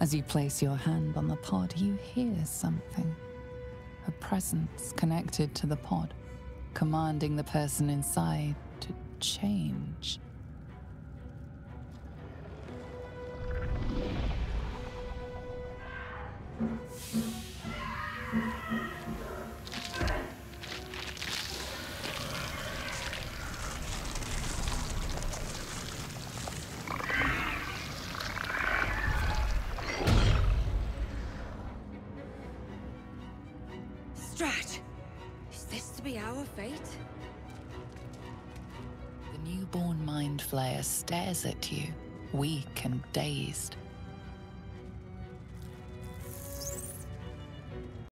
As you place your hand on the pod, you hear something. A presence connected to the pod, commanding the person inside to change. Strat! Is this to be our fate? The newborn mind flayer stares at you, weak and dazed.